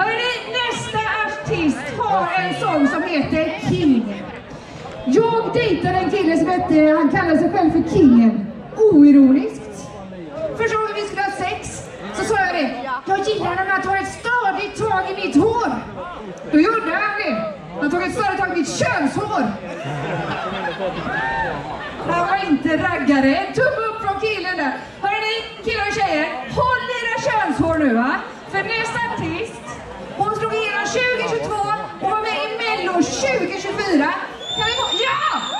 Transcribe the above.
Hörrni, nästa artist har en sång som heter King. Jag dejtade en kille som hette, han kallade sig själv för King. Oironiskt. Första gången vi skulle ha sex så sa jag det. Jag gillar när man tar ett stadigt tag i mitt hår. Då gjorde han det. Han tog ett stadigt tag i mitt könshår. Han var inte raggare. En tumme upp från killen där. 2024 kan vi ha... Ja!